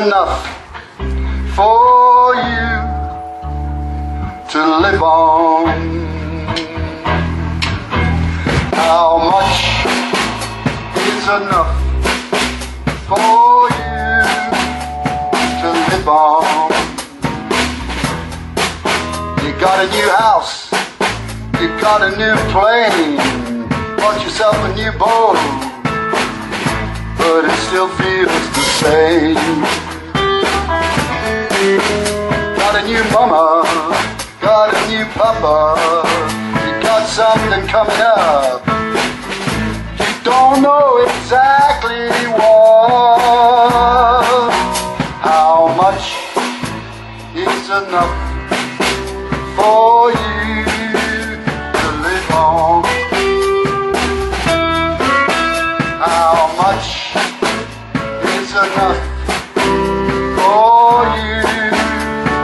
enough for you to live on? How much is enough for you to live on? You got a new house, you got a new plane, bought yourself a new boat, still feels the same. Got a new mama, got a new papa, you got something coming up. You don't know exactly what. How much is enough for you enough for you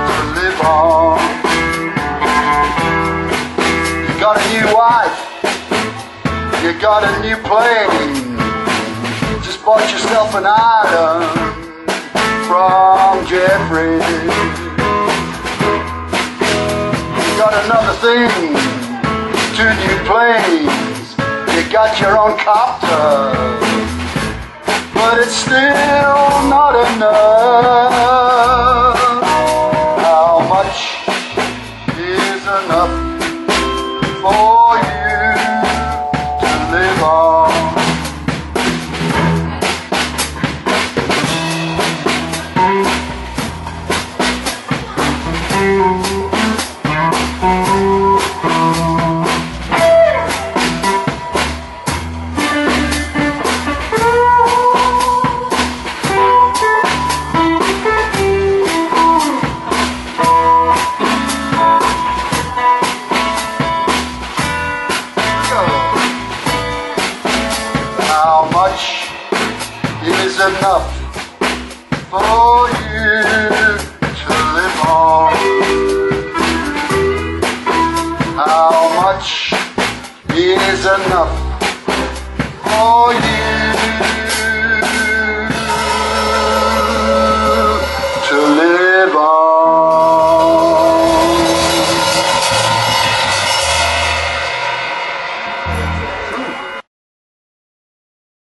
to live on? You got a new wife, you got a new plane, just bought yourself an item from Jeffrey. You got another thing, two new planes, you got your own copter, but it's still not enough. How much is enough for you How much is enough for you to live on? How much is enough for you?